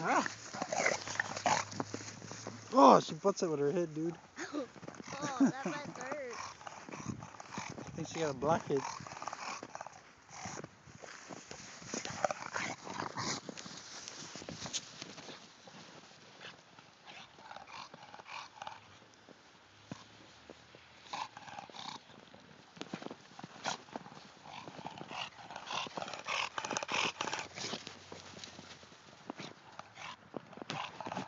Ah. Oh, she puts it with her head, dude. oh, that must hurt. I think she got a blackhead.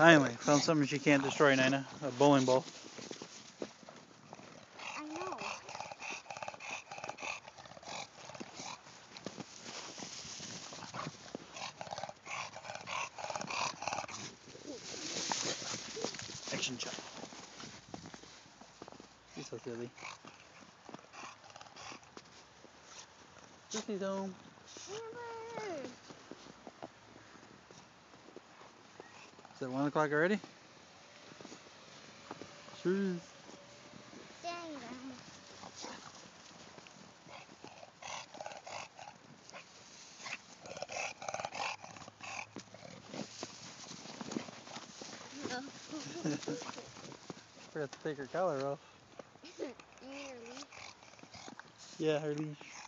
Finally, found something she can't destroy, Nina. A bowling ball. I know. Action shot. She's so silly. Jesse's home. Amber! Um, Is it one o'clock already? Sure is. Forgot to take her collar off. You need her leash? Yeah, her leash.